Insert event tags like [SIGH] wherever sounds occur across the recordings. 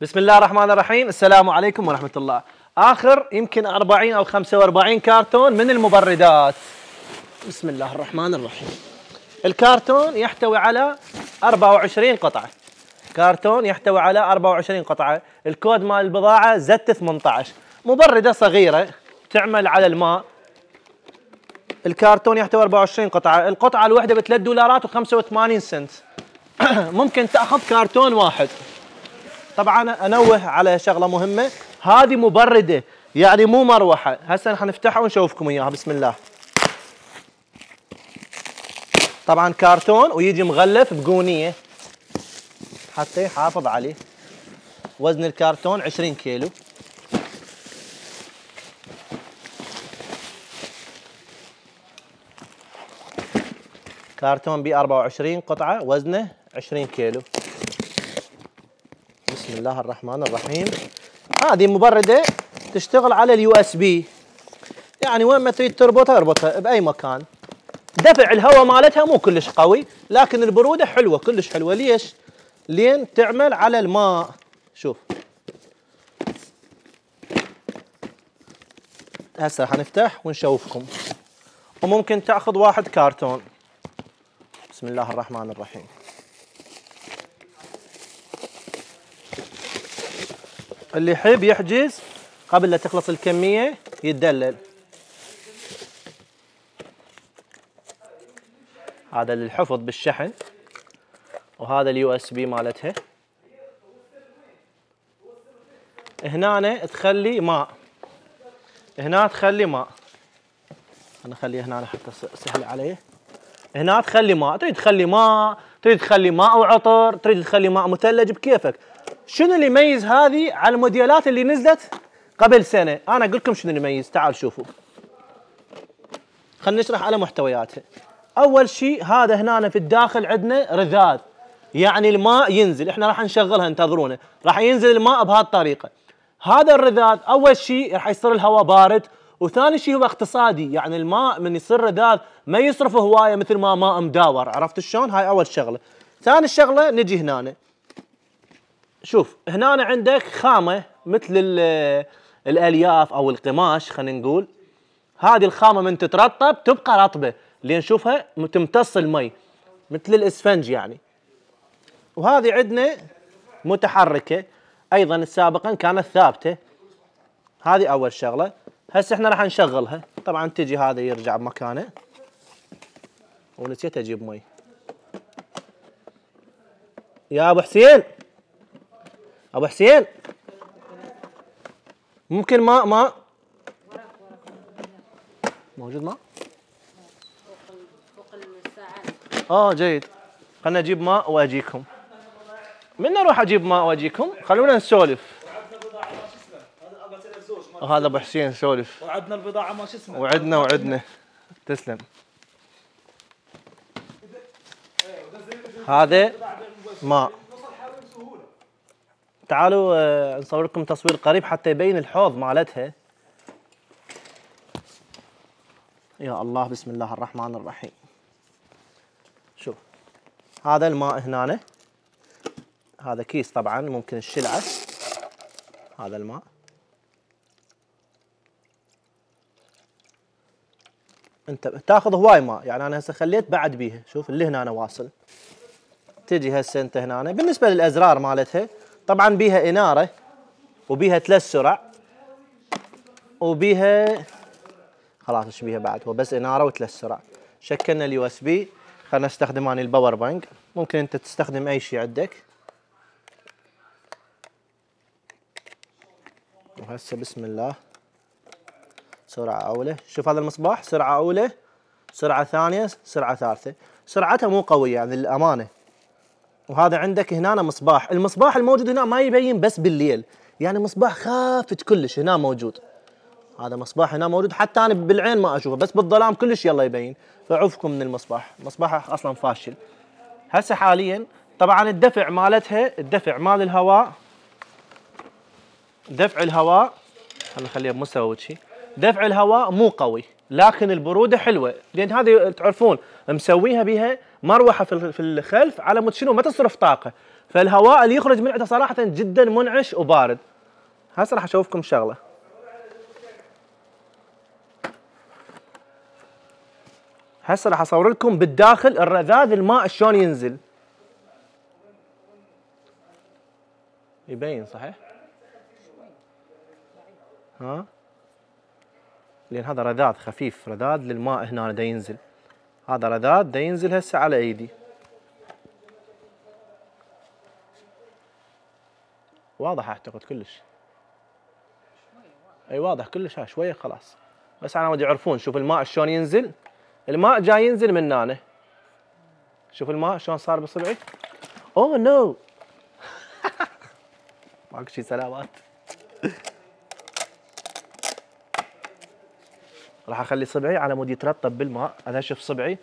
بسم الله الرحمن الرحيم السلام عليكم ورحمة الله آخر يمكن 40 أو 45 كارتون من المبردات بسم الله الرحمن الرحيم الكارتون يحتوي على 24 قطعة كارتون يحتوي على 24 قطعة الكود مال البضاعة زت 18 مبردة صغيرة تعمل على الماء الكارتون يحتوي 24 قطعة القطعة الواحدة ب 3 دولارات و85 سنت ممكن تاخذ كرتون واحد طبعا أنوه على شغلة مهمة. هذه مبردة يعني مو مروحة. هسه حنفتحها ونشوفكم إياها. بسم الله. طبعا كرتون ويجي مغلف بقونية. حتى يحافظ عليه وزن الكرتون 20 كيلو. كرتون ب 24 قطعة وزنه 20 كيلو. بسم الله الرحمن الرحيم. هذه مبردة تشتغل على ال USB يعني وين ما تريد تربطها اربطها بأي مكان. دفع الهواء مالتها مو كلش قوي لكن البرودة حلوة كلش حلوة. ليش؟ لين تعمل على الماء. شوف. هسه حنفتح ونشوفكم. وممكن تأخذ واحد كارتون. بسم الله الرحمن الرحيم. اللي يحب يحجز قبل لا تخلص الكمية يتدلل. هذا للحفظ بالشحن. وهذا ال USB مالتها. هنا تخلي ماء. هنا تخلي ماء. أنا اخليه هنا حتى سهل عليه. هنا تخلي ماء. تريد تخلي ماء تريد تخلي ماء وعطر تريد تخلي ماء مثلج بكيفك. شنو اللي يميز هذه على الموديلات اللي نزلت قبل سنة؟ أنا أقول لكم شنو اللي يميز. تعال شوفوا. خلينا نشرح على محتوياتها. أول شيء هذا هنا في الداخل عندنا رذاذ. يعني الماء ينزل. إحنا راح نشغلها انتظرونا. راح ينزل الماء بهالطريقه هذا الرذاذ أول شيء راح يصير الهواء بارد. وثاني شيء هو اقتصادي. يعني الماء من يصير رذاذ ما يصرف هواية مثل ما ماء مداور. عرفت شلون؟ هاي أول شغلة. ثاني شغلة نجي هنا. شوف هنا عندك خامة مثل الألياف أو القماش خلينا نقول. هذه الخامة من تترطب تبقى رطبة لين نشوفها تمتص المي مثل الإسفنج يعني. وهذه عندنا متحركة أيضا سابقا كانت ثابتة. هذه أول شغلة. هسه إحنا راح نشغلها. طبعا تجي هذا يرجع بمكانه. ونسيت أجيب مي. يا أبو حسين! أبو حسين. ممكن ماء ماء موجود ماء آه جيد. خلنا أجيب ماء وأجيكم. من أروح أجيب ماء وأجيكم؟ خلونا نسولف. وهذا أبو حسين سولف. وعدنا البضاعة ما شو اسمه؟ وعدنا وعدنا. تسلم. هذا ماء. تعالوا آه، نصور لكم تصوير قريب حتى يبين الحوض مالتها. يا الله بسم الله الرحمن الرحيم. شوف هذا الماء هنا. هذا كيس طبعا ممكن الشلعة. هذا الماء. أنت تاخذ هواي ماء يعني أنا هسه خليت بعد بيها. شوف اللي هنا أنا واصل. تجي هسه أنت هنا. بالنسبة للأزرار مالتها طبعا بيها إنارة وبيها ثلاث سرع وبيها خلاص إيش بيها بعد؟ هو بس إنارة وثلاث سرع. شبكنا ال USB خلينا نستخدم اني ال power bank ممكن أنت تستخدم أي شيء عندك. وهسه بسم الله. سرعة أولى. شوف هذا المصباح. سرعة أولى سرعة ثانية سرعة ثالثة. سرعتها مو قوية يعني للأمانة. وهذا عندك هنا مصباح. المصباح الموجود هنا ما يبين بس بالليل. يعني مصباح خافت كلش هنا موجود. هذا مصباح هنا موجود. حتى أنا بالعين ما أشوفه بس بالظلام كلش يلا يبين. فعوفكم من المصباح. مصباح أصلا فاشل. هسه حاليا طبعا الدفع مالتها الدفع مال الهواء. دفع الهواء. خلينا نخليها بمستوى وجهي. دفع الهواء مو قوي لكن البرودة حلوة. لأن هذه تعرفون مسويها بها مروحة في الخلف على مود شنو ما تصرف طاقة. فالهواء اللي يخرج من عنده صراحة جدا منعش وبارد. هسه راح أشوفكم شغلة. هسه راح أصور لكم بالداخل الرذاذ الماء شلون ينزل. يبين صحيح؟ ها؟ لأن هذا رذاذ خفيف رذاذ للماء هنا دا ينزل. هذا رذاذ دا ينزل هسه على إيدي. واضح أعتقد كلش. إي واضح كلش ها شوية خلاص. بس أنا ودي يعرفون شوف الماء شلون ينزل. الماء جاي ينزل من هنا. شوف الماء شلون صار بصبعي. أوه نو. [LAUGHS] ماكو شي سلامات. راح أخلي صبعي على مود يترطب بالماء. أنا أشوف صبعي.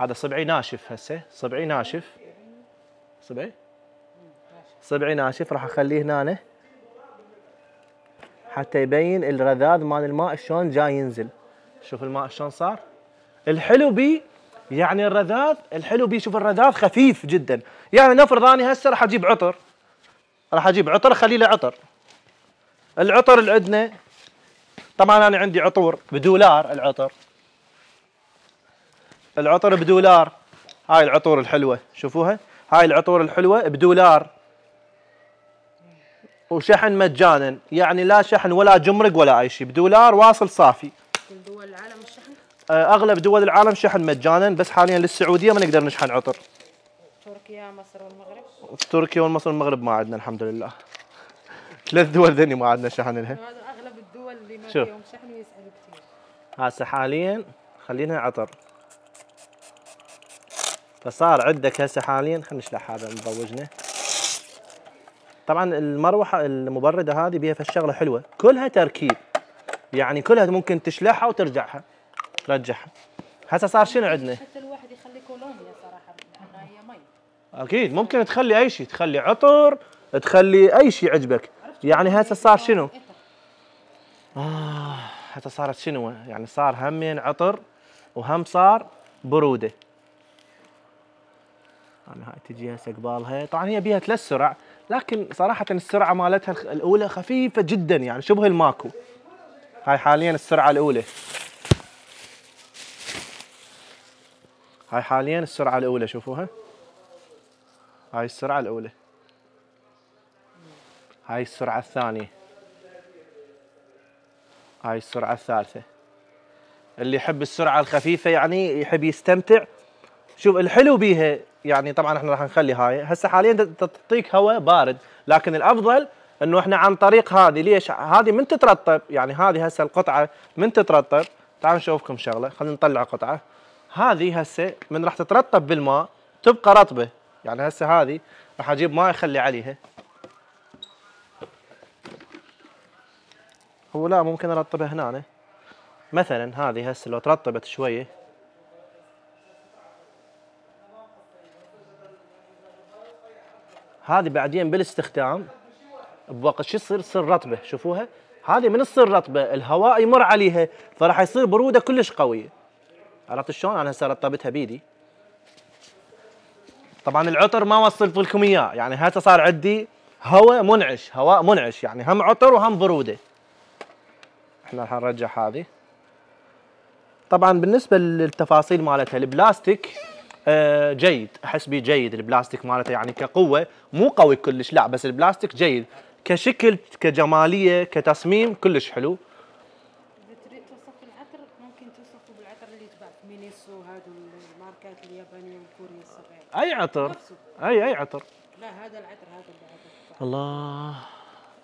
هذا صبعي ناشف هسه. صبعي ناشف. صبعي؟ صبعي ناشف. راح أخليه هنا. حتى يبين الرذاذ مال الماء شلون جاي ينزل. شوف الماء شلون صار. الحلو بي يعني الرذاذ الحلو بي شوف الرذاذ خفيف جدا. يعني نفرض اني هسه راح أجيب عطر. راح أجيب عطر اخلي له عطر. العطر اللي عندنا طبعا أنا عندي عطور. بدولار العطر. العطر بدولار. هاي العطور الحلوة شوفوها. هاي العطور الحلوة بدولار. وشحن مجانا يعني لا شحن ولا جمرك ولا أي شيء بدولار واصل صافي. كل دول العالم الشحن؟ آه، أغلب دول العالم شحن مجانا بس حاليا للسعودية ما نقدر نشحن عطر. تركيا مصر والمغرب؟ تركيا والمصر والمغرب ما عندنا الحمد لله. [LAUGHS] ثلاث دول ذني ما عندنا شحن لها. اللي ما شوف. فيهم شحن ويسألوا كثير. هسه حاليا خلينا عطر. فصار عندك هسه حاليا خلينا نشلح هذا مضوجنا طبعا المروحة المبردة هذه بيها فالشغله حلوة. كلها تركيب. يعني كلها ممكن تشلحها وترجعها. ترجعها هسه صار شنو عندنا؟ حتى الواحد يخلي كولونيا صراحة لأنها هي مي. أكيد. ممكن تخلي أي شيء. تخلي عطر تخلي أي شيء عجبك يعني هسه صار شنو؟ آه هسه صارت شنو؟ يعني صار همين عطر وهم صار برودة. أنا هاي تجي هسه قبالها. طبعا هي بيها ثلاث سرع لكن صراحة السرعة مالتها الأولى خفيفة جدا يعني شبه الماكو. هاي حاليا السرعة الأولى. هاي حاليا السرعة الأولى شوفوها. هاي السرعة الأولى. هاي السرعة الثانية. هاي السرعة الثالثة. اللي يحب السرعة الخفيفة يعني يحب يستمتع. شوف الحلو بيها يعني طبعا إحنا راح نخلي هاي. هسه حاليا تعطيك هواء بارد لكن الأفضل إنه إحنا عن طريق هذه. ليش؟ هذه من تترطب. يعني هذه هسه القطعة من تترطب. تعالوا نشوفكم شغلة. خلينا نطلع قطعة. هذه هسه من راح تترطب بالماء تبقى رطبة. يعني هسه هذه راح أجيب ماء اخلي عليها. هو لا ممكن أرطبها هنا مثلا هذه هسه لو ترطبت شوية. هذه بعدين بالاستخدام بوقت شو يصير؟ تصير رطبة شوفوها. هذه من تصير رطبة الهواء يمر عليها فراح يصير برودة كلش قوية. عرفت شلون؟ أنا هسه رطبتها بيدي. طبعا العطر ما وصلت لكم إياه يعني هسه صار عندي هواء منعش هواء منعش يعني هم عطر وهم برودة. إحنا راح نرجع هذه. طبعا بالنسبة للتفاصيل مالتها البلاستيك آه، جيد. أحس بيه جيد البلاستيك مالته يعني كقوة. مو قوي كلش لا بس البلاستيك جيد. كشكل كجمالية كتصميم كلش حلو. اذا تريد توصف العطر ممكن توصفه بالعطر اللي يتباع في Miniso هذو الماركات اليابانيه والكوريه الصغيره أي عطر. أي أي عطر. لا هذا العطر هذا اللي الله.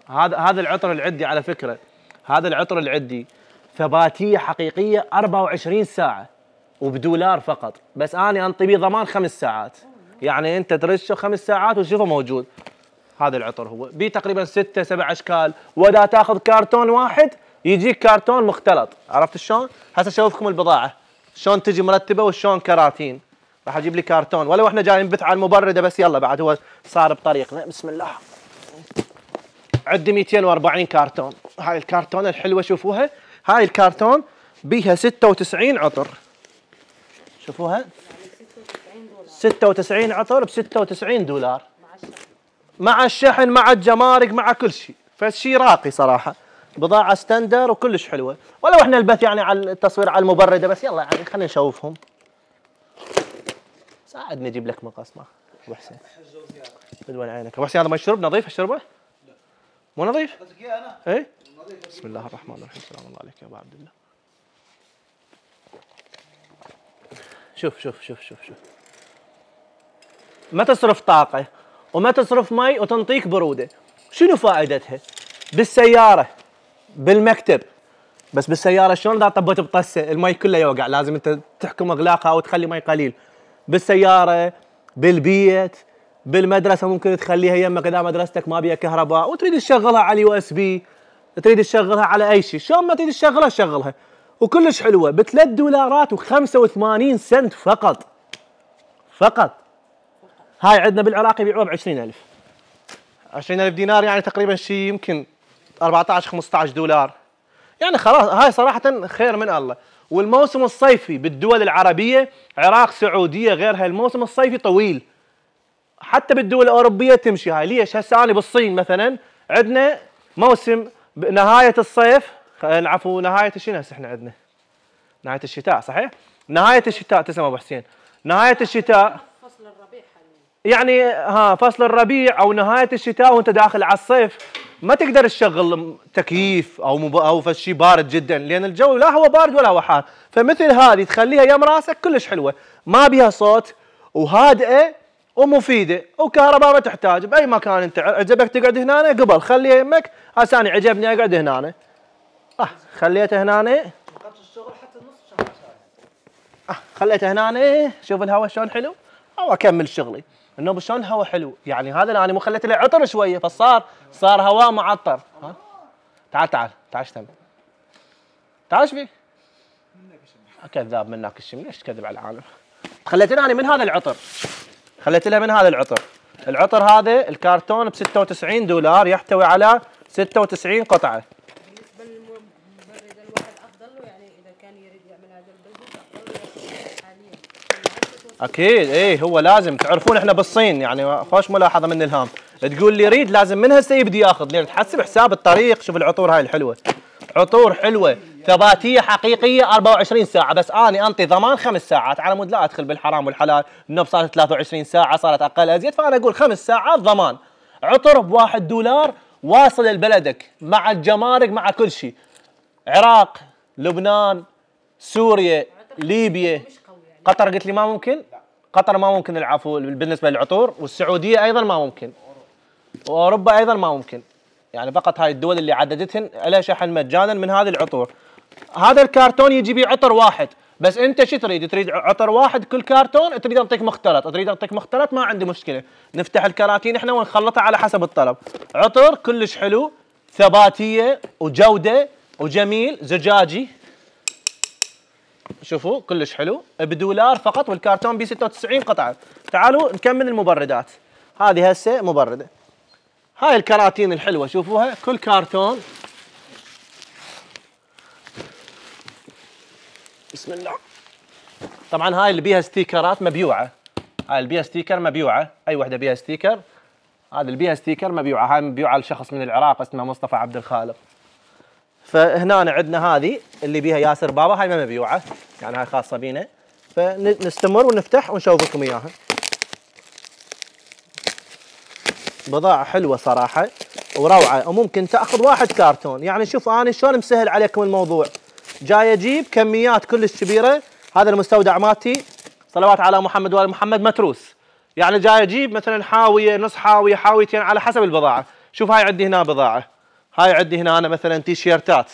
هذا هذا العطر اللي عندي على فكرة. هذا العطر اللي عندي ثباتية حقيقية 24 ساعة وبدولار فقط. بس أنا انطي بيه ضمان خمس ساعات. يعني أنت ترشه خمس ساعات وتشوفه موجود. هذا العطر هو. بيه تقريبا ستة سبع أشكال. وإذا تأخذ كرتون واحد يجيك كرتون مختلط. عرفت شلون؟ هسه اشوفكم البضاعة. شلون تجي مرتبة وشلون كراتين. راح أجيب لي كرتون ولو إحنا جايين نبث على المبردة بس يلا بعد هو صار بطريقنا. بسم الله. عندي 240 كرتون هاي الكرتون الحلوة شوفوها. هاي الكرتون بيها 96 عطر. شوفوها. 96 دولار 96 عطر ب 96 دولار. مع الشحن مع الجمارك مع كل شيء. فشيء راقي صراحة. بضاعة ستندر وكلش حلوة. ولو إحنا البث يعني على التصوير على المبردة بس يلا يعني خلينا نشوفهم. ساعدني أجيب لك مقص ما أبو حسين. بدون عينك. أبو حسين هذا ما يشرب؟ نظيف اشربه مو نظيف؟ إيه؟ بسم الله الرحمن الرحيم. السلام الله عليك يا ابو عبد الله. شوف شوف شوف شوف شوف. ما تصرف طاقة وما تصرف مي وتنطيك برودة. شنو فائدتها؟ بالسيارة بالمكتب. بس بالسيارة شلون اذا طبت بطسة؟ المي كله يوقع. لازم أنت تحكم أغلاقها أو تخلي مي قليل. بالسيارة بالبيت بالمدرسة ممكن تخليها يمك إذا مدرستك ما بيها كهرباء وتريد تشغلها على ال USB. تريد تشغلها على أي شيء. شلون ما تريد تشغلها شغلها. وكلش حلوة ب 3 دولارات و85 سنت فقط. فقط. هاي عندنا بالعراق يبيعوها ب 20000 20000 دينار يعني تقريبا شيء يمكن 14 15 دولار. يعني خلاص هاي صراحة خير من الله. والموسم الصيفي بالدول العربية عراق سعودية غيرها الموسم الصيفي طويل. حتى بالدول الأوروبية تمشي هاي. ليش؟ هسه أنا بالصين مثلا عندنا موسم نهاية الصيف العفو نهاية شنو هسه إحنا عندنا. نهاية الشتاء صحيح؟ نهاية الشتاء تسمع أبو حسين. نهاية الشتاء فصل الربيع حاليا. يعني ها فصل الربيع أو نهاية الشتاء وأنت داخل على الصيف ما تقدر تشغل تكييف أو مب... أو شيء بارد جدا لأن الجو لا هو بارد ولا هو حار. فمثل هذه تخليها يم راسك كلش حلوة. ما بيها صوت وهادئة ومفيدة. وكهرباء ما تحتاج بأي مكان انت. عجبك تقعد هنا قبل خليها يمك هسه أنا عجبني أقعد هنا آه خليته هنا آه، خليته هنا شوف الهواء شلون حلو. أو أكمل شغلي. إنه شلون الهواء حلو. يعني هذا أنا مو خليت له عطر شوية فصار صار هواء معطر. ها؟ تعال تعال. تعال إيش تبي تعال إيش فيك؟ كذاب منك الشم ليش تكذب على العالم؟ خليت لها أنا من هذا العطر. خليت لها من هذا العطر. العطر هذا الكرتون ب 96 دولار يحتوي على 96 قطعة. بالنسبة للمبرد الواحد أفضل له يعني إذا كان يريد يعمل هذا البلبل أفضل ياخذ حاليا. أكيد إيه هو لازم. تعرفون إحنا بالصين يعني خوش ملاحظة من إلهام. تقول اللي يريد لازم من هسه يبدي ياخذ. لأن تحسب حساب الطريق شوف العطور هاي الحلوة. عطور حلوة ثباتية حقيقية 24 ساعة. بس آني أنطي ضمان خمس ساعات. على مود لا أدخل بالحرام والحلال. النوب صارت 23 ساعة صارت أقل أزيد فأنا أقول خمس ساعات ضمان. عطر بواحد دولار واصل لبلدك مع الجمارك مع كل شيء. عراق لبنان سوريا ليبيا. قطر قلت لي ما ممكن؟ قطر ما ممكن العفو. بالنسبة للعطور والسعودية أيضا ما ممكن. وأوروبا أيضا ما ممكن. يعني فقط هاي الدول اللي عددتهن لها شحن مجانا من هذه العطور. هذا الكرتون يجي بيه عطر واحد. بس أنت شو تريد؟ تريد عطر واحد كل كرتون تريد أعطيك مختلط. تريد أعطيك مختلط؟ ما عندي مشكلة. نفتح الكراتين إحنا ونخلطها على حسب الطلب. عطر كلش حلو ثباتية وجودة وجميل. زجاجي. شوفوا كلش حلو. بدولار فقط والكرتون ب 96 قطعة. تعالوا نكمل المبردات. هذه هسه مبردة. هاي الكراتين الحلوة شوفوها كل كرتون. بسم الله. طبعا هاي اللي بيها ستيكرات مبيوعة. هاي اللي بيها sticker مبيوعة. أي وحدة بيها sticker؟ هذا اللي بيها sticker مبيوعة. هاي مبيوعة لشخص من العراق اسمه مصطفى عبد الخالق. فهنا عندنا هذه اللي بيها ياسر بابا. هاي ما مبيوعة يعني هاي خاصة بينا. فنستمر ونفتح ونشوف لكم إياها. بضاعة حلوة صراحة وروعة. وممكن تأخذ واحد كرتون يعني شوف أنا شلون مسهل عليكم الموضوع. جاي أجيب كميات كلش كبيرة. هذا المستودع مالتي. صلوات على محمد وآل محمد متروس. يعني جاي أجيب مثلا حاوية نص حاوية حاويتين على حسب البضاعة. شوف هاي عندي هنا بضاعة. هاي عندي هنا أنا مثلا تيشيرتات.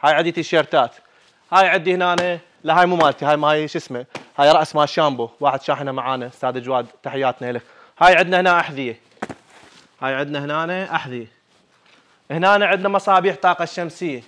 هاي عندي تيشيرتات. هاي عندي هنا أنا لا هاي مو مالتي. هاي ما هي شو اسمه؟ هاي رأس مال شامبو. واحد شاحنه معانا. أستاذ جواد تحياتنا لك. هاي عندنا هنا أحذية. هاي عندنا هنا أحذية. هنا عندنا مصابيح طاقة الشمسية.